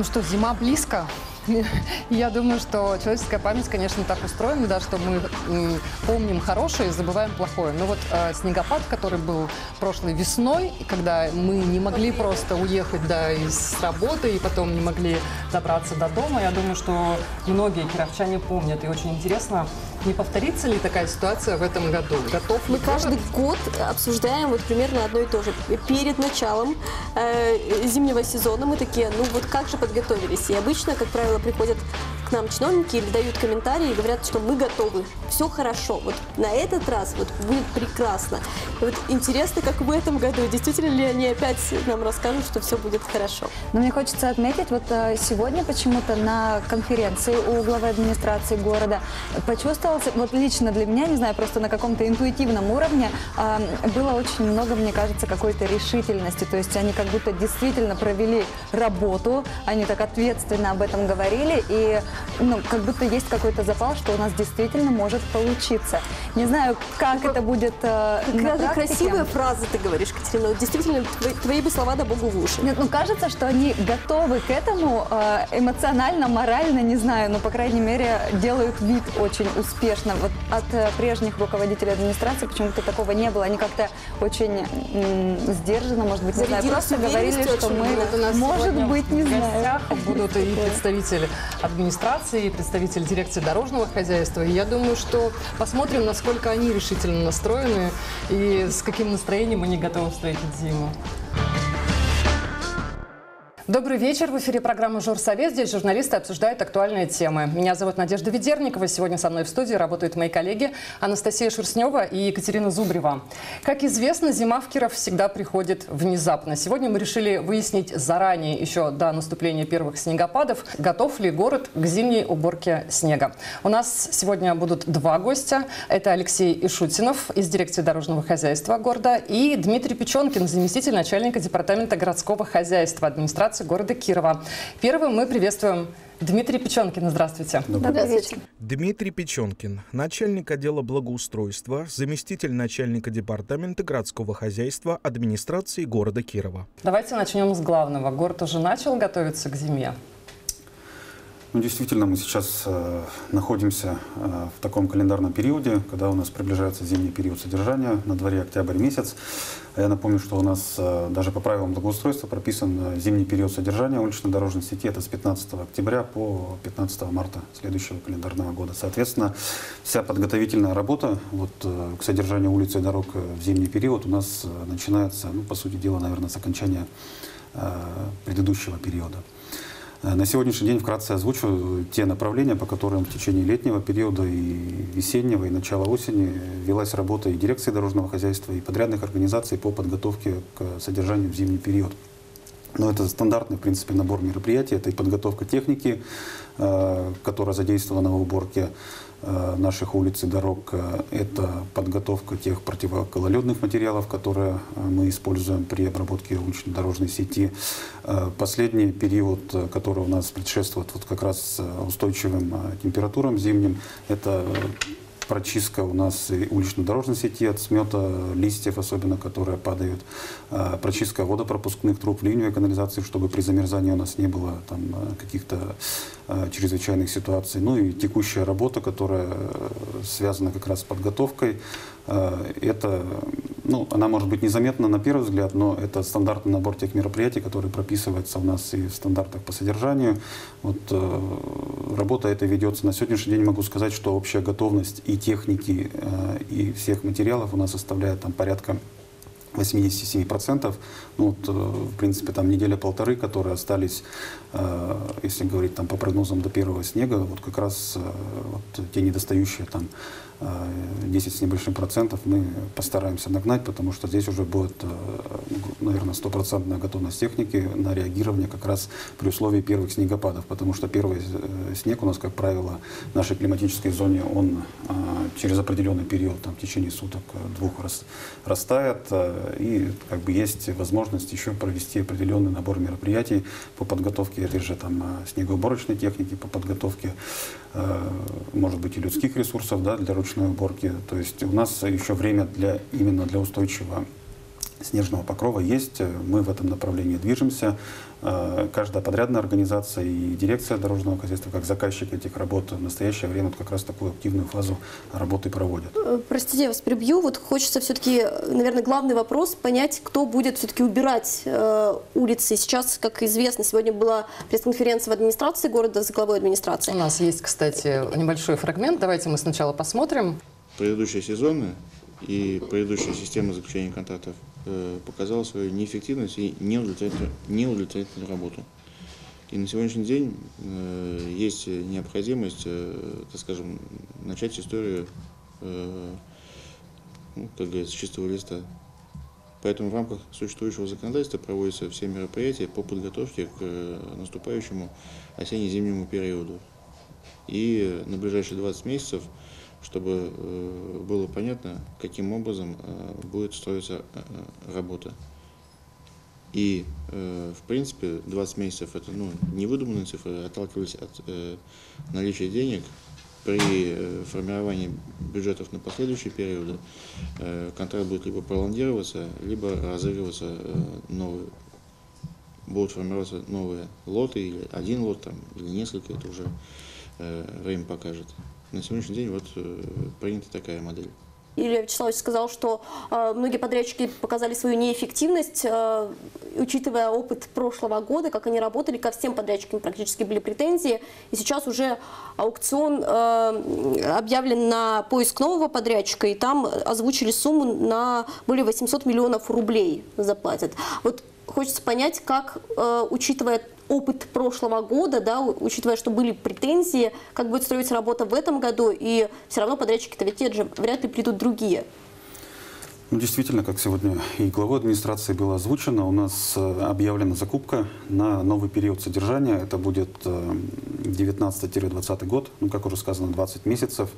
Ну что, зима близко. Я думаю, что человеческая память, конечно, так устроена, да, что мы помним хорошее и забываем плохое. Но вот э, снегопад, который был прошлой весной, когда мы не могли просто уехать да, из работы и потом не могли добраться до дома, я думаю, что многие кировчане помнят. И очень интересно, не повторится ли такая ситуация в этом году? Готов ли Мы каждый год обсуждаем вот примерно одно и то же. Перед началом э, зимнего сезона мы такие, ну вот как же подготовились? И обычно, как правило, приходят нам чиновники или дают комментарии и говорят, что мы готовы, все хорошо. Вот на этот раз вот будет прекрасно. И вот интересно, как в этом году, действительно ли они опять нам расскажут, что все будет хорошо. Но мне хочется отметить, вот э, сегодня почему-то на конференции у главы администрации города почувствовался, вот лично для меня, не знаю, просто на каком-то интуитивном уровне э, было очень много, мне кажется, какой-то решительности. То есть они как будто действительно провели работу, они так ответственно об этом говорили, и ну, как будто есть какой-то запал, что у нас действительно может получиться. Не знаю, как это будет э, Какая практике. красивая фраза ты говоришь, Катерина. Вот действительно, твои, твои бы слова да богу в уши. Нет, ну кажется, что они готовы к этому э, эмоционально, морально, не знаю, но, по крайней мере, делают вид очень успешно. Вот от э, прежних руководителей администрации почему-то такого не было. Они как-то очень сдержанно, может быть, не знаю, просто говорили, что мы, много. Вот у нас может быть, не знаю. будут и представители администрации, и представитель дирекции дорожного хозяйства. И я думаю, что посмотрим, насколько они решительно настроены и с каким настроением они готовы встретить зиму. Добрый вечер. В эфире программы «Журсовет». Здесь журналисты обсуждают актуальные темы. Меня зовут Надежда Ведерникова. Сегодня со мной в студии работают мои коллеги Анастасия Шерстнева и Екатерина Зубрева. Как известно, зима в Киров всегда приходит внезапно. Сегодня мы решили выяснить заранее, еще до наступления первых снегопадов, готов ли город к зимней уборке снега. У нас сегодня будут два гостя. Это Алексей Ишутинов из дирекции дорожного хозяйства города и Дмитрий Печенкин, заместитель начальника департамента городского хозяйства администрации города Кирова. Первым мы приветствуем Дмитрия Печенкина. Здравствуйте. Добрый вечер. Дмитрий Печенкин, начальник отдела благоустройства, заместитель начальника департамента городского хозяйства администрации города Кирова. Давайте начнем с главного. Город уже начал готовиться к зиме. Ну, действительно, мы сейчас э, находимся э, в таком календарном периоде, когда у нас приближается зимний период содержания, на дворе октябрь месяц. А я напомню, что у нас э, даже по правилам благоустройства прописан э, зимний период содержания улично-дорожной сети. Это с 15 октября по 15 марта следующего календарного года. Соответственно, вся подготовительная работа вот, э, к содержанию улиц и дорог э, в зимний период у нас э, начинается, ну, по сути дела, наверное, с окончания э, предыдущего периода. Э, На сегодняшний день вкратце озвучу те направления, по которым в течение летнего периода и весеннего, и начала осени велась работа и дирекции дорожного хозяйства, и подрядных организаций по подготовке к содержанию в зимний период. Но это стандартный, в принципе, набор мероприятий. Это и подготовка техники, э, которая задействована в уборке э, наших улиц и дорог. Э, Это подготовка тех противокололедных материалов, которые э, мы используем при обработке улично-дорожной сети. Э, Последний период, э, который у нас предшествует вот как раз э, устойчивым э, температурам зимним, это прочистка у нас улично-дорожной сети от смета листьев, особенно которые падают, а, прочистка водопропускных труб, ливневой канализации, чтобы при замерзании у нас не было там а, каких-то а, чрезвычайных ситуаций. Ну и текущая работа, которая э, связана как раз с подготовкой. Это, ну, она может быть незаметна на первый взгляд, но это стандартный набор тех мероприятий, которые прописываются у нас и в стандартах по содержанию. Вот э, работа эта ведется. На сегодняшний день могу сказать, что общая готовность и техники, э, и всех материалов у нас составляет там порядка 87%. Ну, вот, э, в принципе, там неделя-полторы, которые остались, э, если говорить там по прогнозам до первого снега, вот как раз э, вот, те недостающие там э, 10 с небольшим процентов мы постараемся нагнать, потому что здесь уже будет, наверное, стопроцентная готовность техники на реагирование как раз при условии первых снегопадов, потому что первый снег у нас, как правило, в нашей климатической зоне, он через определенный период, там, в течение суток, двух рас- растает, и как бы есть возможность еще провести определенный набор мероприятий по подготовке этой же там э, снегоуборочной техники, по подготовке, э, может быть, и людских ресурсов да, для ручной уборки. То есть у нас еще время для, именно для устойчивого снежного покрова есть. Мы в этом направлении движемся. Э, каждая подрядная организация и дирекция дорожного хозяйства, как заказчик этих работ, в настоящее время вот как раз такую активную фазу работы проводят. Э, простите, я вас прибью. Вот хочется все-таки, наверное, главный вопрос понять, кто будет все-таки убирать э, улицы. Сейчас, как известно, сегодня была пресс-конференция в администрации города с главой администрации. У нас есть, кстати, небольшой фрагмент. Давайте мы сначала посмотрим. Предыдущие сезоны и предыдущая система заключения контрактов показала свою неэффективность и неудовлетворительную, неудовлетворительную работу. И на сегодняшний день э, есть необходимость, э, так скажем, начать историю, э, ну, как говорится, с чистого листа. Поэтому в рамках существующего законодательства проводятся все мероприятия по подготовке к э, наступающему осенне-зимнему периоду. И на ближайшие 20 месяцев чтобы э, было понятно, каким образом э, будет строиться э, работа. И, в принципе, 20 месяцев – это ну, не выдуманные цифры, отталкивались от наличия денег при формировании бюджетов на последующие периоды, контракт будет либо пролонгироваться, либо разыгрываться новые, будут формироваться новые лоты, или один лот, там, или несколько, это уже время покажет. На сегодняшний день вот э, принята такая модель. Илья Вячеславович сказал, что э, многие подрядчики показали свою неэффективность, э, учитывая опыт прошлого года, как они работали, ко всем подрядчикам практически были претензии. И сейчас уже аукцион объявлен на поиск нового подрядчика, и там озвучили сумму на более 800 миллионов рублей заплатят. Вот хочется понять, как, э, учитывая опыт прошлого года, да, учитывая, что были претензии, как будет строиться работа в этом году, и все равно подрядчики-то ведь те же, вряд ли придут другие. Ну, действительно, как сегодня и главой администрации было озвучено, у нас э, объявлена закупка на новый период содержания. Это будет 19-20 э, год, ну, как уже сказано, 20 месяцев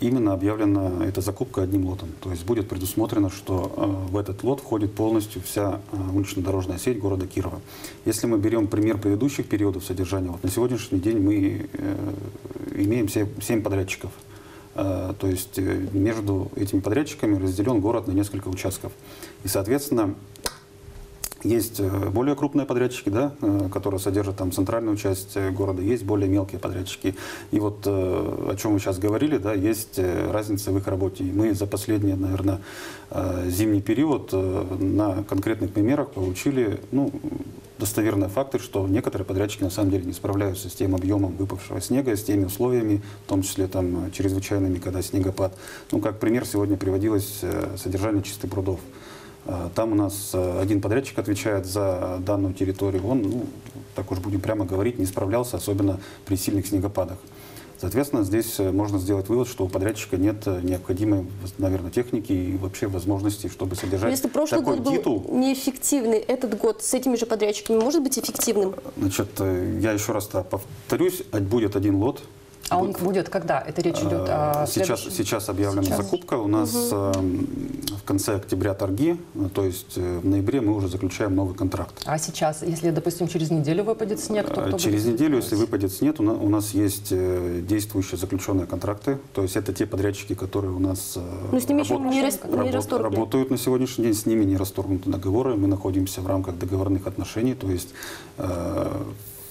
именно объявлена эта закупка одним лотом. То есть будет предусмотрено, что э, в этот лот входит полностью вся э, улично-дорожная сеть города Кирова. Если мы берем пример предыдущих периодов содержания, вот на сегодняшний день мы э, имеем 7 подрядчиков. То есть между этими подрядчиками разделен город на несколько участков. И, соответственно, есть э, более крупные подрядчики, да, э, которые содержат там центральную часть э, города, есть более мелкие подрядчики. И вот о чем вы сейчас говорили, да, есть разница в их работе. И мы за последний, наверное, зимний период на конкретных примерах получили ну, достоверные факты, что некоторые подрядчики на самом деле не справляются с тем объемом выпавшего снега, с теми условиями, в том числе там чрезвычайными, когда снегопад. Ну, как пример сегодня приводилось содержание чистых прудов. А, там у нас э, один подрядчик отвечает за данную территорию. Он, ну, так уж будем прямо говорить, не справлялся, особенно при сильных снегопадах. Соответственно, здесь э, можно сделать вывод, что у подрядчика нет э, необходимой, наверное, техники и вообще возможностей, чтобы содержать Если прошлый такой год титул. был неэффективный, этот год с этими же подрядчиками может быть эффективным? Значит, я еще раз повторюсь, будет один лот, а он будет когда? Это речь идет о Сейчас, сейчас объявлена сейчас. закупка. У нас угу. в конце октября торги, то есть э, в ноябре мы уже заключаем новый контракт. А сейчас, если, допустим, через неделю выпадет снег, то кто Через будет неделю, если выпадет снег, у нас есть э, действующие заключенные контракты. То есть это те подрядчики, которые у нас Но с ними работ... не, рас... не работ... работают на сегодняшний день. С ними не расторгнуты договоры. Мы находимся в рамках договорных отношений. То есть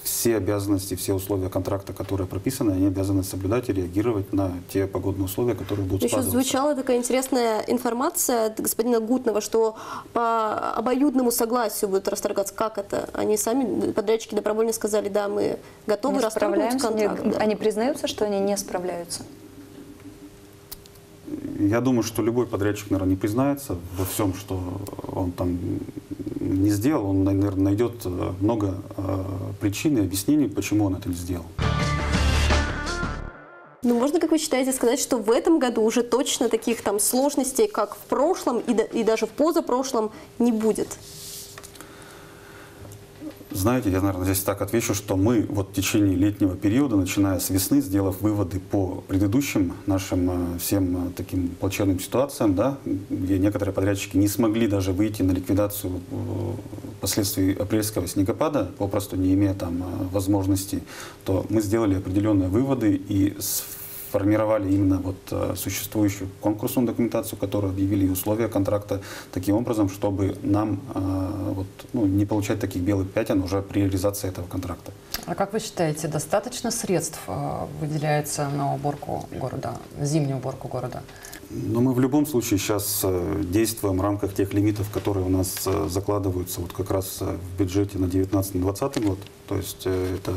все обязанности, все условия контракта, которые прописаны, они обязаны соблюдать и реагировать на те погодные условия, которые будут Еще звучала такая интересная информация от господина Гутного, что по обоюдному согласию будут расторгаться. Как это? Они сами, подрядчики добровольно сказали, да, мы готовы не расторгнуть контракт. да. Они признаются, что они не справляются? Я думаю, что любой подрядчик, наверное, не признается во всем, что он там не сделал. Он, наверное, найдет э, много э, причин и объяснений, почему он это не сделал. Ну, можно, как вы считаете, сказать, что в этом году уже точно таких там сложностей, как в прошлом и, и даже в позапрошлом, не будет? Знаете, я, наверное, здесь так отвечу, что мы вот в течение летнего периода, начиная с весны, сделав выводы по предыдущим нашим э, всем э, таким плачевным ситуациям, да, где некоторые подрядчики не смогли даже выйти на ликвидацию э, последствий апрельского снегопада, попросту не имея там возможностей, то мы сделали определенные выводы и сформировали именно вот э, существующую конкурсную документацию, которую объявили и условия контракта таким образом, чтобы нам э, вот, ну, не получать таких белых пятен уже при реализации этого контракта. А как вы считаете, достаточно средств э, выделяется на уборку города, зимнюю уборку города? Но мы в любом случае сейчас действуем в рамках тех лимитов, которые у нас закладываются вот как раз в бюджете на 19-20 год. То есть это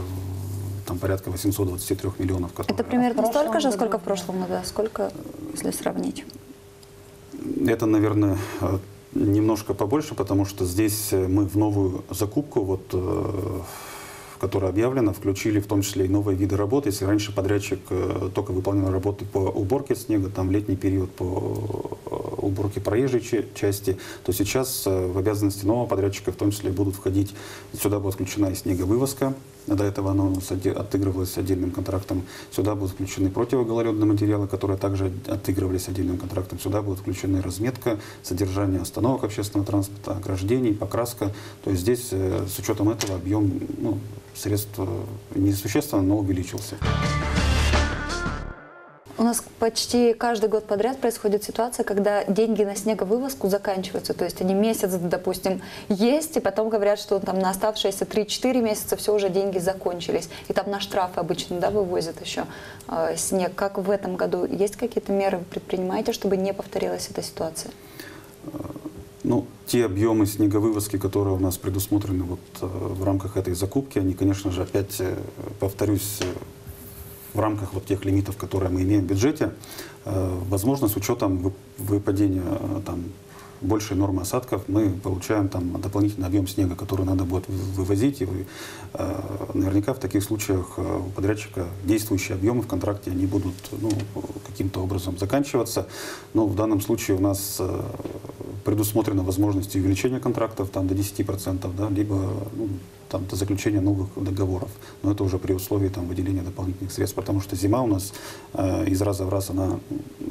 там порядка 823 миллионов. Которые... Это примерно столько же, сколько в прошлом году? Сколько, если сравнить? Это, наверное, немножко побольше, потому что здесь мы в новую закупку вот которая объявлена, включили в том числе и новые виды работы. Если раньше подрядчик э, только выполнял работы по уборке снега, там летний период по э, уборке проезжей части, то сейчас э, в обязанности нового подрядчика в том числе будут входить, сюда будет включена и снеговывозка, до этого оно отыгрывалось отдельным контрактом. Сюда будут включены противогололедные материалы, которые также отыгрывались отдельным контрактом. Сюда будут включены разметка, содержание остановок общественного транспорта, ограждений, покраска. То есть здесь с учетом этого объем ну, средств несущественно, но увеличился. У нас почти каждый год подряд происходит ситуация, когда деньги на снеговывозку заканчиваются. То есть они месяц, допустим, есть, и потом говорят, что там на оставшиеся 3-4 месяца все уже деньги закончились. И там на штрафы обычно да, вывозят еще э, снег. Как в этом году? Есть какие-то меры вы предпринимаете, чтобы не повторилась эта ситуация? Ну, те объемы снеговывозки, которые у нас предусмотрены вот, э, в рамках этой закупки, они, конечно же, опять, э, повторюсь, э, в рамках вот тех лимитов, которые мы имеем в бюджете, возможно, с учетом выпадения там, большей нормы осадков, мы получаем там дополнительный объем снега, который надо будет вывозить. И вы, наверняка в таких случаях у подрядчика действующие объемы в контракте, они будут ну, каким-то образом заканчиваться. Но в данном случае у нас предусмотрена возможность увеличения контрактов там, до 10%, да, либо ну, там, до заключения новых договоров. Но это уже при условии там, выделения дополнительных средств, потому что зима у нас э, из раза в раз она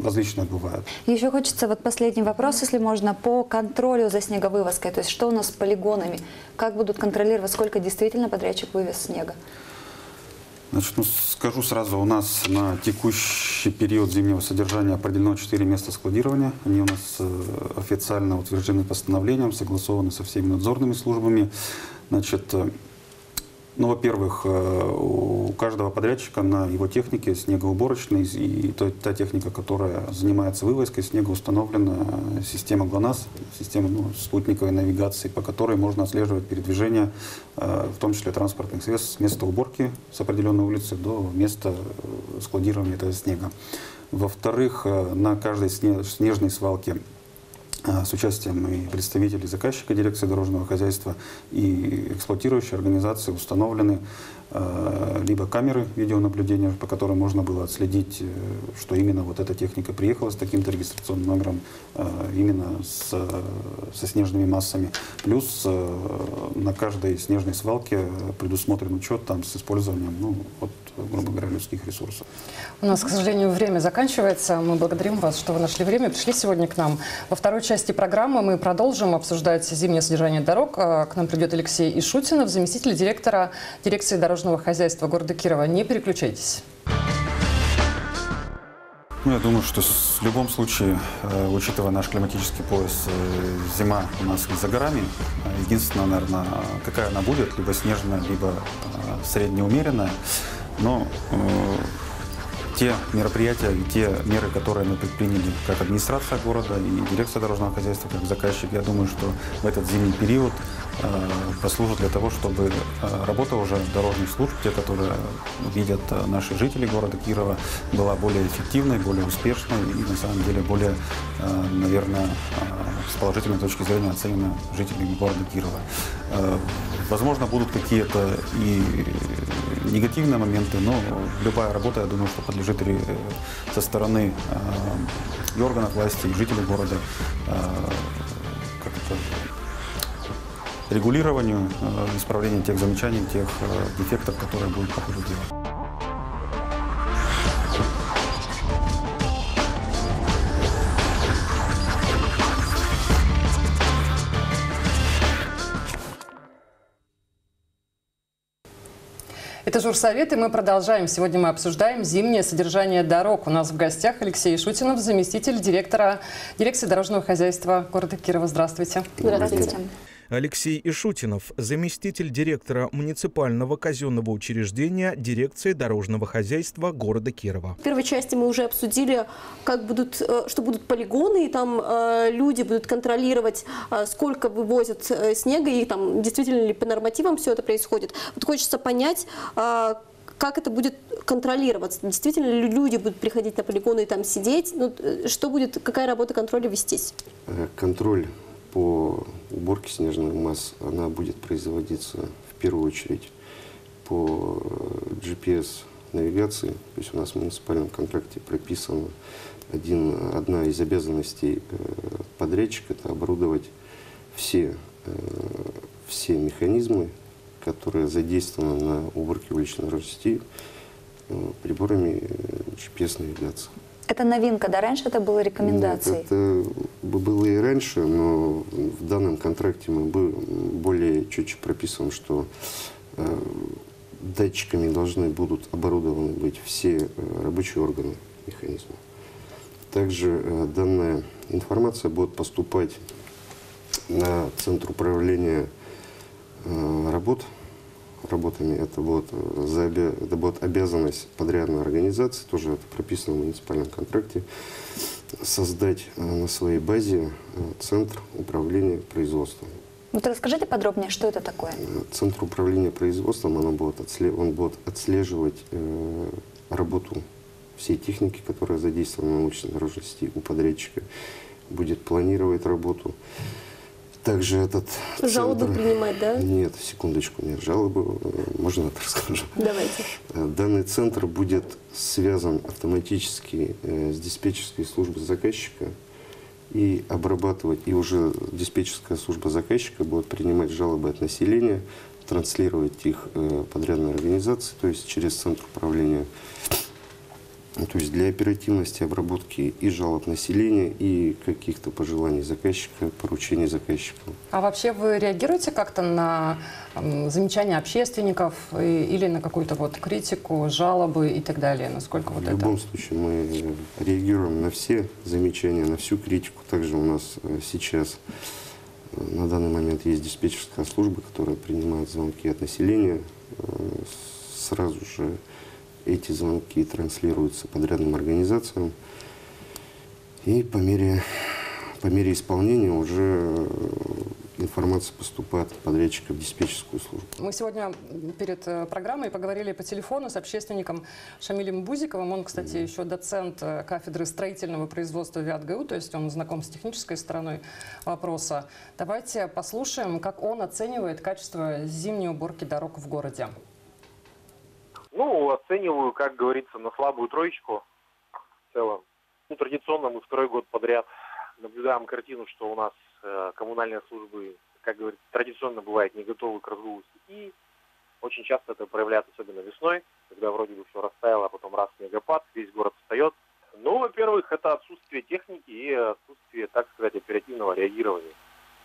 различная бывает. Еще хочется вот последний вопрос, если можно, по контролю за снеговывозкой. То есть что у нас с полигонами? Как будут контролировать, сколько действительно подрядчик вывез снега? Значит, ну, скажу сразу, у нас на текущий период зимнего содержания определено 4 места складирования. Они у нас э, официально утверждены постановлением, согласованы со всеми надзорными службами. Значит, э, ну, во-первых, э, у каждого подрядчика на его технике снегоуборочной и та техника, которая занимается вывозкой снега, установлена система ГЛОНАСС, система ну, спутниковой навигации, по которой можно отслеживать передвижение, э, в том числе транспортных средств, с места уборки с определенной улицы до места складирования этого снега. Во-вторых, на каждой снежной свалке с участием и представителей заказчика дирекции дорожного хозяйства и эксплуатирующей организации установлены э, либо камеры видеонаблюдения, по которым можно было отследить, э, что именно вот эта техника приехала с таким-то регистрационным номером, э, именно с, со снежными массами. Плюс на каждой снежной свалке предусмотрен учет там, с использованием ну, вот, грубо говоря, людских ресурсов. У нас, к сожалению, время заканчивается. Мы благодарим вас, что вы нашли время, пришли сегодня к нам. Во второй части программы мы продолжим обсуждать зимнее содержание дорог. А, к нам придет Алексей Ишутинов, заместитель директора дирекции дорожного хозяйства города Кирова. Не переключайтесь. Ну, я думаю, что в любом случае, э, учитывая наш климатический пояс, э, зима у нас не за горами. Единственное, наверное, какая она будет, либо снежная, либо э, среднеумеренная. Но э, те мероприятия и те меры, которые мы предприняли как администрация города и дирекция дорожного хозяйства, как заказчик, я думаю, что в этот зимний период э, послужат для того, чтобы э, работа уже дорожных служб, те, которые видят э, наши жители города Кирова, была более эффективной, более успешной и на самом деле более, наверное, с положительной точки зрения оценена жителями города Кирова. Возможно, будут какие-то и негативные моменты, но любая работа, я думаю, что подлежит со стороны и органов власти, и жителей города как это, регулированию, э, исправлению тех замечаний, тех дефектов, которые будут по ходу дела. Это Журсовет, и мы продолжаем. Сегодня мы обсуждаем зимнее содержание дорог. У нас в гостях Алексей Шутинов, заместитель директора дирекции дорожного хозяйства города Кирова. Здравствуйте. Здравствуйте. Алексей Ишутинов, заместитель директора муниципального казенного учреждения дирекции дорожного хозяйства города Кирова. В первой части мы уже обсудили, как будут, э, что будут полигоны, и там э, люди будут контролировать, э, сколько вывозят снега, и там действительно ли по нормативам все это происходит. Вот хочется понять, как это будет контролироваться? Действительно ли люди будут приходить на полигоны и там сидеть? Ну, что будет, какая работа контроля вестись? Контроль по уборке снежных масс, она будет производиться в первую очередь по э, GPS-навигации. То есть у нас в муниципальном контракте прописано один, одна из обязанностей э, подрядчика – это оборудовать все, э, все механизмы, которые задействованы на уборке уличной э, приборами GPS-навигации. Это новинка, да? Раньше это было рекомендацией. Нет, это было и раньше, но в данном контракте мы бы более четче прописываем, что э, датчиками должны будут оборудованы быть все э, рабочие органы механизма. Также э, данная информация будет поступать на Центр управления работ работами. Это будет, за это будет обязанность подрядной организации, тоже это прописано в муниципальном контракте, создать э, на своей базе э, Центр управления производством. Вот расскажите подробнее, что это такое? Э, Центр управления производством оно будет отсле- он будет отслеживать работу всей техники, которая задействована на уличной дорожной сети у подрядчика, будет планировать работу. Также этот Жалобы центр- принимать, да? Нет, секундочку, нет, жалобы, э, можно это расскажу. Давайте. Э, Данный центр будет связан автоматически э, с диспетчерской службой заказчика и обрабатывать, и уже диспетчерская служба заказчика будет принимать жалобы от населения, транслировать их подрядной организации, то есть через центр управления. Ну, То есть для оперативности обработки и жалоб населения, и каких-то пожеланий заказчика, поручений заказчика. А вообще вы реагируете как-то на замечания общественников или на какую-то вот критику, жалобы и так далее? Насколько вот В это? любом случае мы реагируем на все замечания, на всю критику. Также у нас э, сейчас э, на данный момент есть диспетчерская служба, которая принимает звонки от населения. Э, Сразу же эти звонки транслируются подрядным организациям. И по мере, по мере исполнения уже э, информация поступает от подрядчика в диспетчерскую службу. Мы сегодня перед э, программой поговорили по телефону с общественником Шамилем Бузиковым. Он, кстати, еще доцент э, кафедры строительного производства ВИАТГУ, то есть он знаком с технической стороной вопроса. Давайте послушаем, как он оценивает качество зимней уборки дорог в городе. Ну, оцениваю, как говорится, на слабую троечку в целом. Ну, традиционно мы второй год подряд наблюдаем картину, что у нас э, коммунальные службы, как говорится, традиционно бывает не готовы к разгулу стихии. Очень часто это проявляется особенно весной, когда вроде бы все растаяло, а потом раз снегопад, весь город встает. Ну, во-первых, это отсутствие техники и отсутствие, так сказать, оперативного реагирования.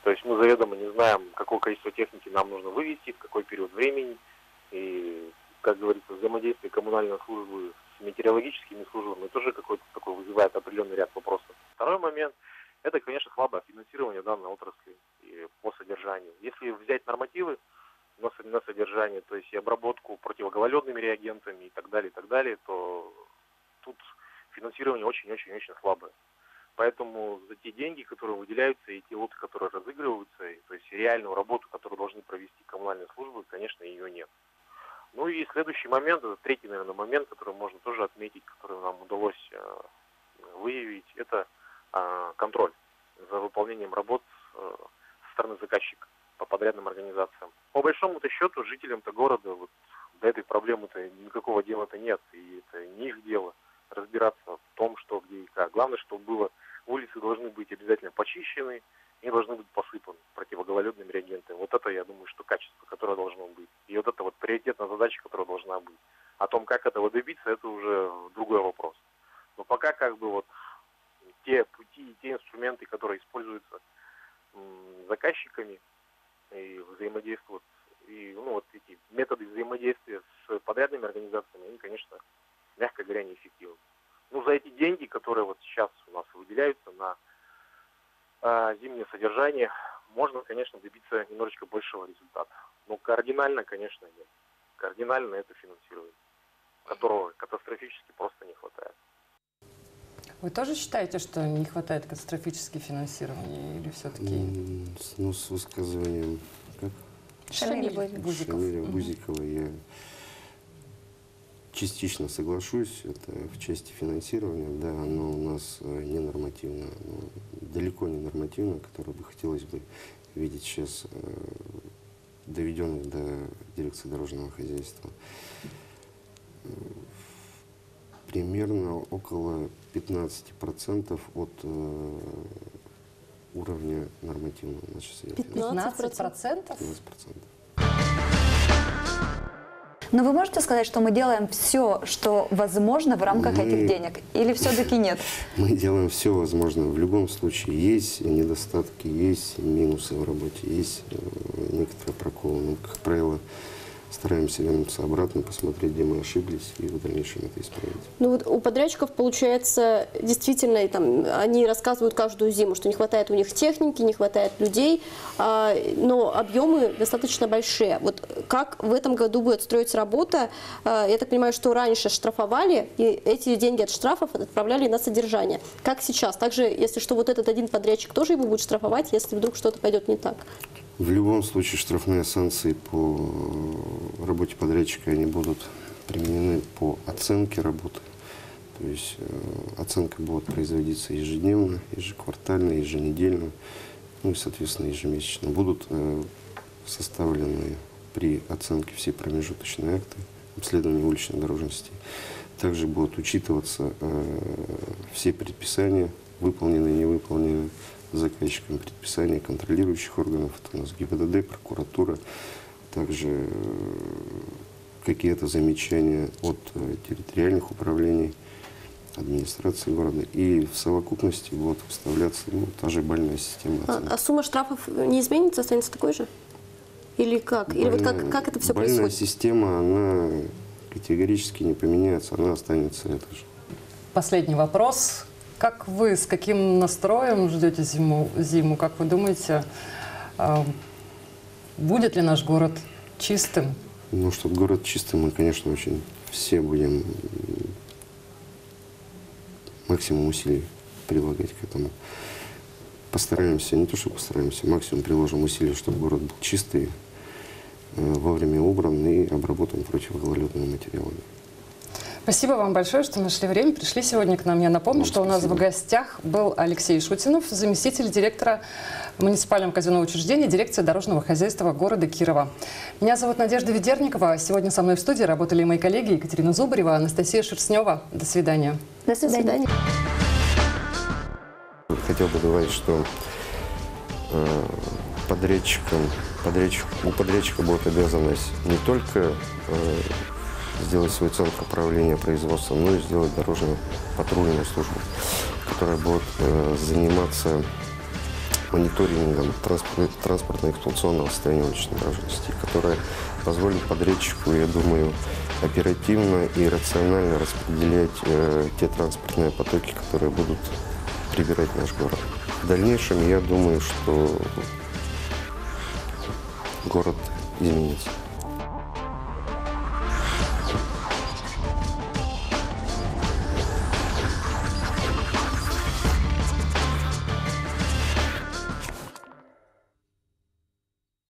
То есть мы заведомо не знаем, какое количество техники нам нужно вывести, в какой период времени. И, как говорится, взаимодействие коммунальной службы с метеорологическими службами тоже какой-то такой вызывает определенный ряд вопросов. Второй момент – это, конечно, слабое финансирование данной отрасли по содержанию. Если взять нормативы на на содержание, то есть и обработку противогололедными реагентами и так далее, и так далее, то тут финансирование очень-очень-очень слабое. Поэтому за те деньги, которые выделяются, и те лоты, которые разыгрываются, и, то есть реальную работу, которую должны провести коммунальные службы, конечно, ее нет. Ну и следующий момент, это третий, наверное, момент, который можно тоже отметить, который нам удалось э, выявить, это э, контроль за выполнением работ э, со стороны заказчика по подрядным организациям. По большому-то счету, жителям-то города вот, до этой проблемы-то никакого дела-то нет, и это не их дело разбираться в том, что где и как. Главное, чтобы было, улицы должны быть обязательно почищены, и должны быть посыпаны противогололедными реагентами. Вот это, я думаю, что качество, которое должно быть. И вот это вот приоритетная задача, которая должна быть. О том, как этого добиться, это уже другой вопрос. Но пока как бы вот те пути и те инструменты, которые используются заказчиками и взаимодействуют, и ну, вот эти методы взаимодействия с подрядными эффективным. Ну, за эти деньги, которые вот сейчас у нас выделяются на э, зимнее содержание, можно, конечно, добиться немножечко большего результата. Но кардинально, конечно, нет. Кардинально это финансирование, которого катастрофически просто не хватает. Вы тоже считаете, что не хватает катастрофически финансирования или все-таки... Ну, с высказыванием как? Шамиль. Бузиков. Шамиля Бузикова я частично соглашусь. Это в части финансирования, да, оно у нас э, ненормативно, оно далеко не нормативно, которое бы хотелось бы видеть сейчас э, доведенных до дирекции дорожного хозяйства. Примерно около 15% от э, уровня нормативного. у нас сейчас идет 15%? 15%? 15%. Но вы можете сказать, что мы делаем все, что возможно в рамках Мы- этих денег? Или все-таки нет? Мы делаем все возможное. В любом случае есть недостатки, есть минусы в работе, есть э, некоторые проколы. Но, как правило, стараемся вернуться обратно, посмотреть, где мы ошиблись, и в дальнейшем это исправить. Ну вот у подрядчиков получается действительно, там, они рассказывают каждую зиму, что не хватает у них техники, не хватает людей, а, но объемы достаточно большие. Вот как в этом году будет строиться работа? А, я так понимаю, что раньше штрафовали, и эти деньги от штрафов отправляли на содержание. Как сейчас? Также, если что, вот этот один подрядчик тоже его будет штрафовать, если вдруг что-то пойдет не так. В любом случае штрафные санкции по э, работе подрядчика они будут применены по оценке работы. То есть э, оценка будет производиться ежедневно, ежеквартально, еженедельно, ну и, соответственно, ежемесячно. Будут э, составлены при оценке все промежуточные акты обследования уличной дорожности. Также будут учитываться все предписания, выполненные и не выполненные заказчиком предписания контролирующих органов, это у нас ГИБДД, прокуратура, также э, какие-то замечания от э, территориальных управлений, администрации города. И в совокупности будет выставляться ну, та же бальная система А, а сумма штрафов не изменится, останется такой же? Или как? Или вот как, как это все бальная происходит? система, она категорически не поменяется, она останется эта же. Последний вопрос. Как вы, с каким настроем ждете зиму? зиму? Как вы думаете, а, будет ли наш город чистым? Ну, чтобы город чистый, мы, конечно, очень все будем максимум усилий прилагать к этому. Постараемся, не то что постараемся, максимум приложим усилий, чтобы город был чистый, э, вовремя убран и обработан противогололедными материалами. Спасибо вам большое, что нашли время, пришли сегодня к нам. Я напомню, Вам что у нас в спасибо. гостях был Алексей Шутинов, заместитель директора муниципального казенного учреждения дирекции дорожного хозяйства города Кирова. Меня зовут Надежда Ведерникова. Сегодня со мной в студии работали мои коллеги Екатерина Зубарева, Анастасия Шерстнева. До свидания. До До свидания. Хотел бы добавить, что э, подрядчикам, подрядчик, у подрядчика будет обязанность не только э, сделать свой центр управления производством, но и сделать дорожную патрульную службу, которая будет э, заниматься мониторингом транспорт- транспортно-эксплуатационного состояния уличной дорожности, которая позволит подрядчику, я думаю, оперативно и рационально распределять э, те транспортные потоки, которые будут прибирать наш город. В дальнейшем я думаю, что город изменится.